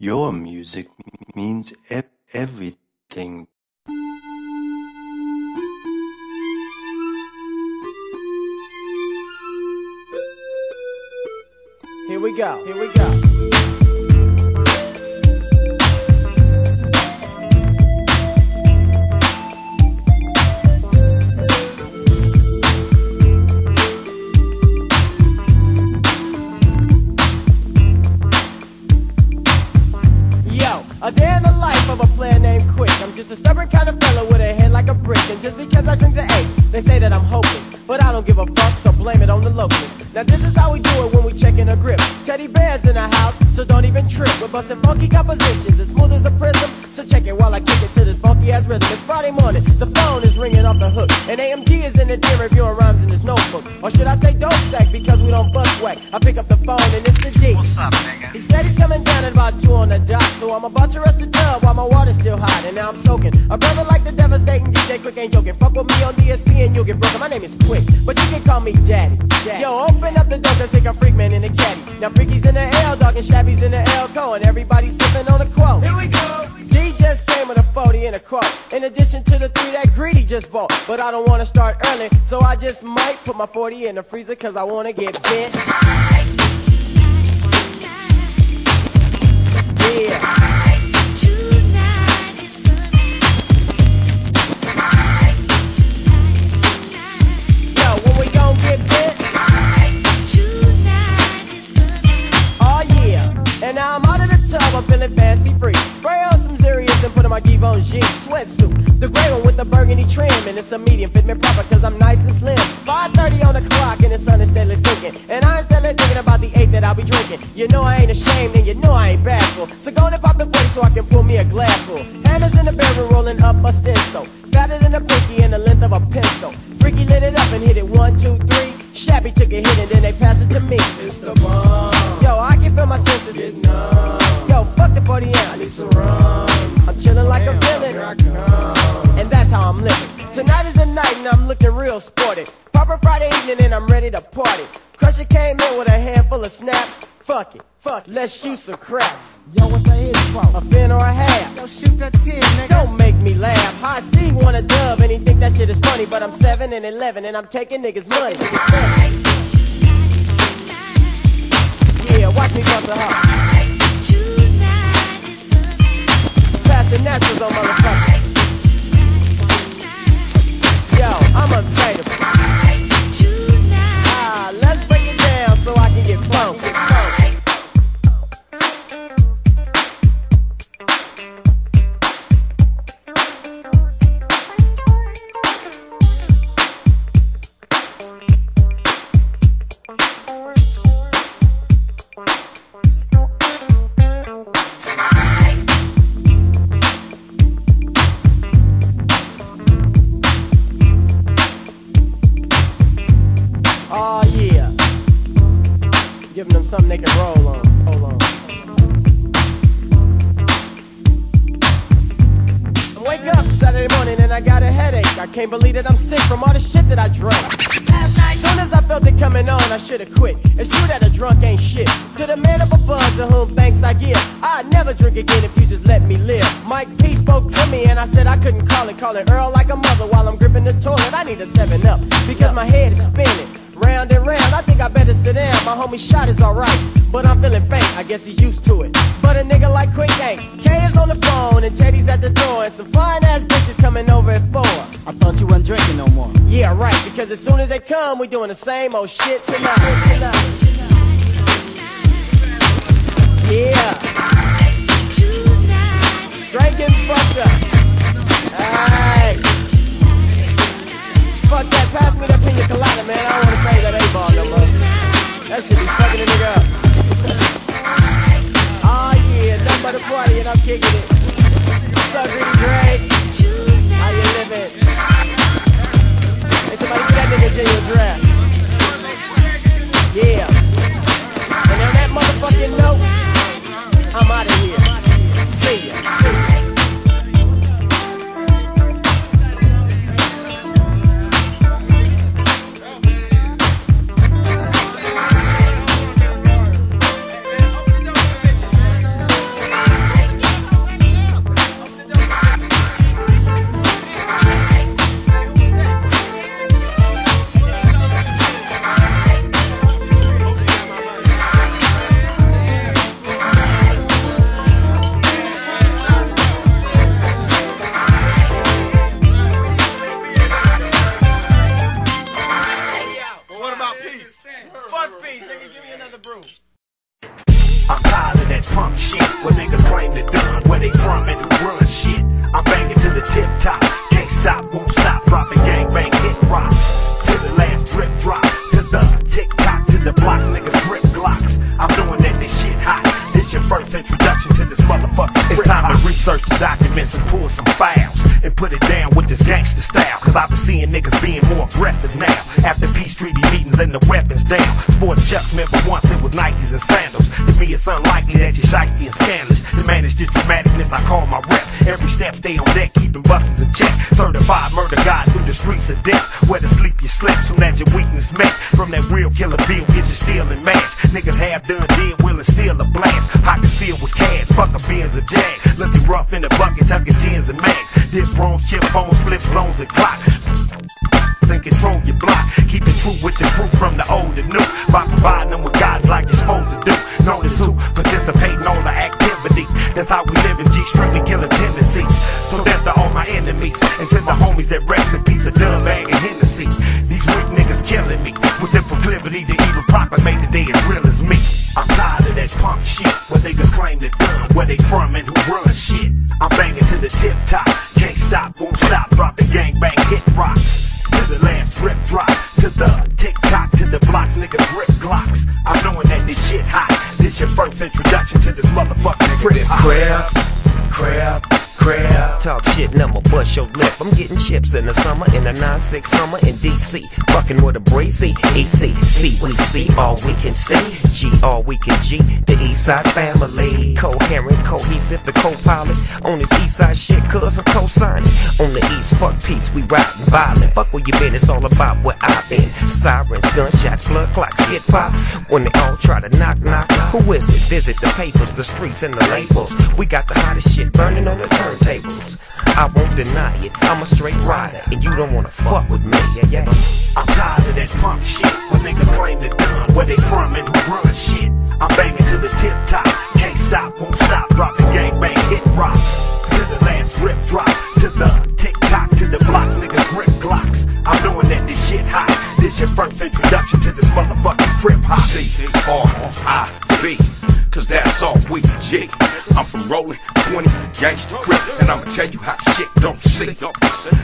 Your music means everything. Here we go. Here we go. Phone is ringing off the hook. And AMG is in the den reviewing rhymes in his notebook. Or should I say dope sack because we don't bust whack. I pick up the phone and it's the G. What's up, nigga? He said he's coming down at about two on the dot, so I'm about to rush the tub while my water's still hot, and now I'm soaking. A brother like the devastating DJ Quik ain't joking. Fuck with me on DSP and you'll get broken. My name is Quik, but you can call me Daddy. Yo, open up the door, cause take a freak man in the caddy. Now Freaky's in the L, dog, and Shabby's in the L, co, and everybody's sipping on a quote. Here we go. D just came with a 40 and a quote. In addition to the three that Greedy just bought. But I don't wanna start early, so I just might put my 40 in the freezer, cause I wanna get bent. Yeah. The burgundy trim, and it's a medium, fit me proper cause I'm nice and slim. 5.30 on the clock and the sun is steadily sinking. And I'm steadily thinking about the eight that I'll be drinking. You know I ain't ashamed and you know I ain't bashful. So go and pop the 40 so I can pull me a glass full. Hammers in the barrel rolling up a stencil. Fatter than a pinky and the length of a pencil. Freaky lit it up and hit it one, two, three. Shabby took a hit and then they passed it to me. It's the bomb. Yo, I can feel my senses. Get numb. Real sporty. Proper Friday evening and I'm ready to party. Crusher came in with a handful of snaps. Fuck it, fuck it. Let's shoot some craps. Yo, what's the hit for? A fin or a half. Yo, shoot that 10, nigga. Don't make me laugh. I see one a dub and he think that shit is funny, but I'm 7 and 11 and I'm taking niggas' money. Yeah, watch me bust a hop. Felt it coming on, I should've quit. It's true that a drunk ain't shit. To the man up above, to whom thanks I give. I'd never drink again if you just let me live. Mike P spoke to me and I said I couldn't call it. Call it Earl like a mother while I'm gripping the toilet. I need a 7 up because my head is spinning. Round and round, I think I better sit down. My homie shot is alright, but I'm feeling faint. I guess he's used to it. But a nigga like Quik ain't. K is on the phone and Teddy's at the door. And some fine ass bitches coming over at 4. I thought you weren't drinking no more. Yeah, right, because as soon as they come, we doing the same old shit tonight. Yeah, drinking fucked up. Alright. Fuck that, pass me that pina colada, man. I don't wanna play that A-ball no more. That shit be fucking a nigga up. Oh yeah, nothing but a party and I'm kicking it. What's up, Greedy Greg? How you living? Run shit. I'm banging to the tip top, can't stop, won't stop, dropping gang bang hit rocks to the last drip drop to the tick tock to the blocks, niggas grip glocks. I'm doing that this shit hot. This your first introduction to this motherfucker. It's time to research the documents and pull some files and put it down with this gangster style. Cause I've been seeing niggas being more aggressive now. After peace treaty meetings and the weapons down. Sport chucks, remember once it was Nikes and sandals. To me, it's unlikely that you're shiesty and scandalous. To manage this dramaticness, I call my rep. Every step stay on deck, keeping busters in check. Certified murder god through the streets of death. Where to sleep, you slept, soon as your weakness met. From that real killer bill, get you stealing match. Niggas have done dead, will and steal a blast. Pockets filled with cash, fuck a Benz a jag. Looking rough in the bucket, tucking tens and mags. Dip bronze, chip phones, flip zones and clock and control your block. Keep it true with the crew from the old and new. By providing them with God like you're supposed to do. Known as who That's how we live in G strictly killer tendencies. So death to all my enemies. And to the homies that rest in peace of bag and Hennessy. These weak niggas killing me. With their proclivity to even proclamate the day as real as me. I'm tired of that punk shit. Where niggas claim to done. Where they from and who run shit. I'm banging to the tip top. Can't stop, won't stop. Dropping gang bang hit rocks to the last drip drop, to the tick tock, to the blocks, niggas grip glocks. I'm knowing that this shit hot. This your first introduction to this motherfucking ah. crib. Crab, crab, crab. Talk shit, number bust your lip. I'm getting chips in the summer, in the 9-6 summer in DC. Fucking with a breezy. ECC, we see all we can see. G, all we can G. The East Side family. Coherent, cohesive, the co-pilot. On this East Side shit, cuz I'm co-signing. On the East, fuck peace, we riding violent. Fuck where you been, it's all about where I've been. Sirens, gunshots, blood clocks get pop. When they all try to knock, knock. Who is it? Visit the papers, the streets, and the labels. We got the hottest shit burning on the turntables. I won't deny it, I'm a straight rider, and you don't wanna fuck with me, yeah, yeah. I'm tired of that punk shit. When niggas claim they done, where they from and who run shit. I'm banging to the tip top, can't stop, won't stop. Dropping gang bang hit rocks to the last drip drop, to the tick tock, to the blocks, niggas grip glocks. I'm knowing that this shit hot. This your first introduction to this motherfucking crip hop. C R I B. Cause that's all we jig. I'm from Rolling 20, gangsta crip, and I'ma tell you how shit don't see.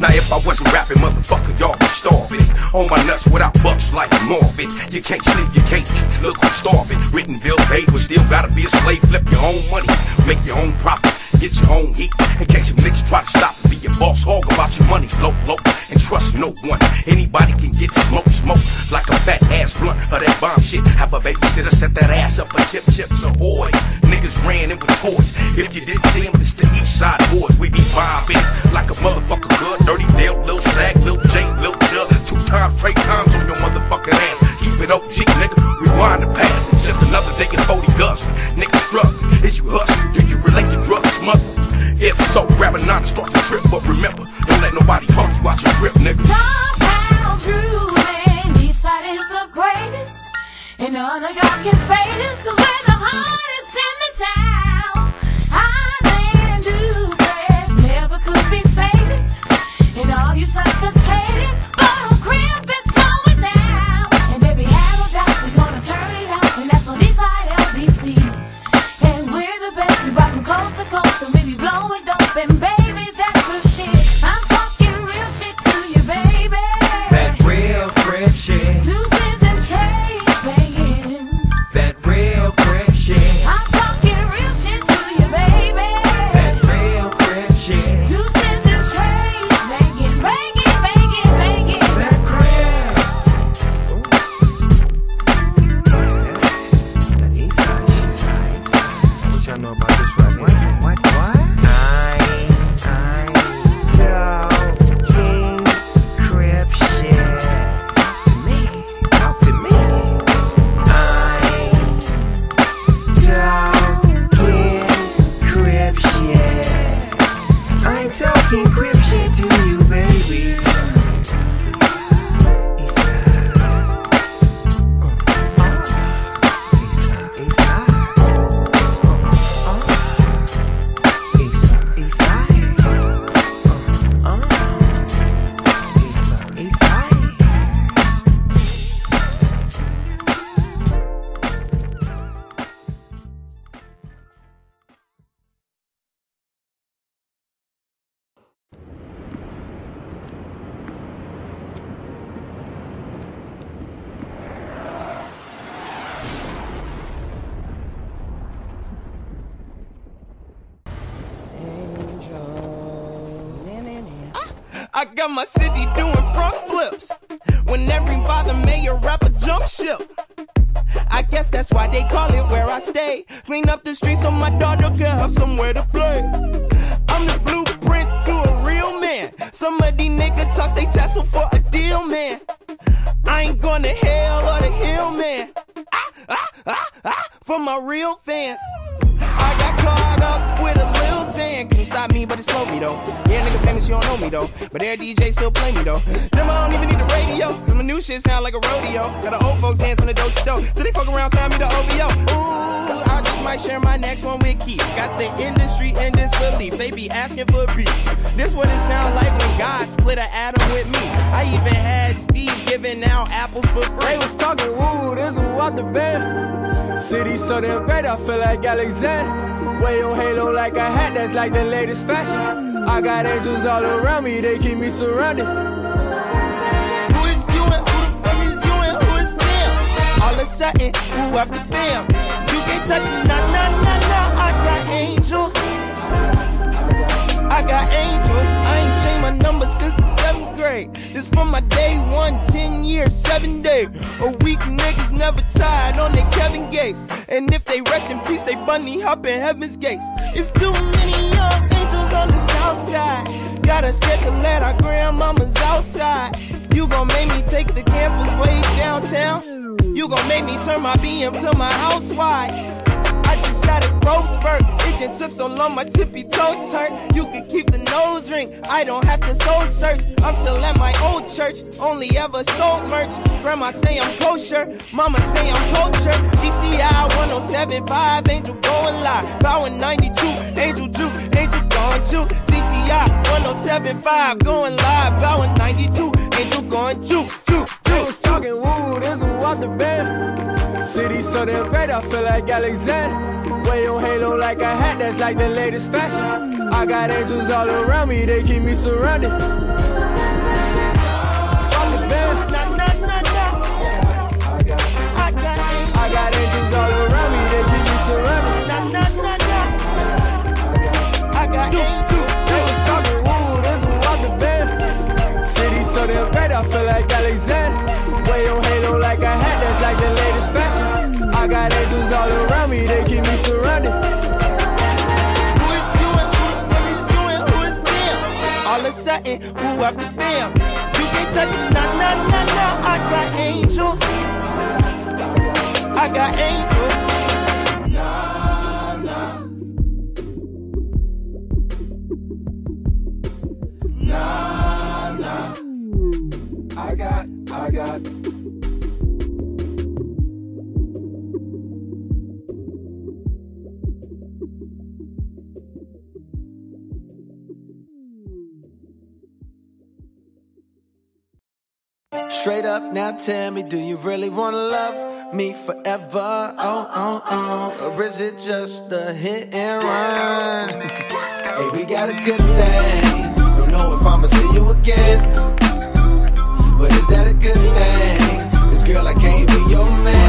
Now if I wasn't rapping, motherfucker, y'all be starving. On my nuts without bucks like morbid. You can't sleep, you can't eat. Look who's starving. Written bill paid, but still gotta be a slave. Flip your own money, make your own profit, get your own heat. In case some niggas try to stop be your boss hog about your money, low, low, and trust no one. Anybody can get smoke, smoke like a fat ass blunt of that bomb shit. Have a babysitter set that ass up for chip chips ahoy. Niggas ran in with toys. If you didn't see them, it's the east side boys. We be bombing like a motherfucker good. Dirty Dale, Lil Sag, Lil J, Lil Jug. Two times, three times on your motherfucking ass. Keep it OG, nigga. Rewind the past. It's just another day in 40 dust. Niggas struggling. Is you hustling? Do you relate to drug smuggling? If so, grab a nine and start the trip. But remember, don't let nobody talk you out your grip, nigga. Compounds ruling, east side is the greatest. And none of y'all can fade us, I got my city doing front flips. When every father mayor rapper jump ship. I guess that's why they call it where I stay. Clean up the streets so my daughter can have somewhere to play. I'm the blueprint to a real man. Some of these niggas toss they tassel for a deal, man. I ain't going to hell or the hill, man. Ah, ah, ah, ah, for my real fans. I got caught up with a Lil Xan. Couldn't stop me, but it slowed me though. Yeah, nigga famous, you don't know me though. But their DJ still play me though. Them I don't even need the radio. Cause my new shit sound like a rodeo. Got the old folks dancing the dope dope. So they fuck around, sound me the OVO. Ooh, I just might share my next one with Keith. Got the industry in disbelief. They be asking for beef. This what it sound like when God split an atom with me. I even had Steve giving out apples for free. They was talking woo, this is what the band. City so damn great, I feel like Alexander. Way on Halo like a hat, that's like the latest fashion. I got angels all around me, they keep me surrounded. Who is you and who the fuck is you and who is them? All of a sudden, who after them? You can't touch me, nah, nah, nah, nah. I got angels. I got angels. My number since the seventh grade. This from my day one, ten years, seven days. A week niggas never tired on their Kevin Gates. And if they rest in peace, they bunny hop in heaven's gates. It's too many young angels on the south side. Got us scared to let our grandmamas outside. You gon' make me take the campus way downtown. You gon' make me turn my BM to my house wide. I just had a growth spurt. It took so long, my tippy toes hurt. You can keep the nose ring. I don't have to soul search. I'm still at my old church. Only ever sold merch. Grandma say I'm kosher. Mama say I'm culture. GCI 1075, Angel going live. Power 92, Angel Juke, Angel gone juke. GCI 1075, going live. Power 92, Angel going juke, juke, juke. was talking woo, this was what the band. City so damn great, I feel like Alexander. Way on Halo like a hat, that's like the latest fashion. I got angels all around me, they keep me surrounded. I feel like Alexander. Way on Halo like a hat, that's like all around me, they keep me surrounded. Who is you and who the fuck is you and who is them? All of a sudden, who after them? You can't touch me, nah, nah, nah, nah. I got angels. I got angels. Straight up now tell me, do you really wanna love me forever? Oh, oh, oh. Or is it just a hit and run? hey, we got a good thing. Don't know if I'ma see you again. But is that a good thing? Cause girl, I can't be your man.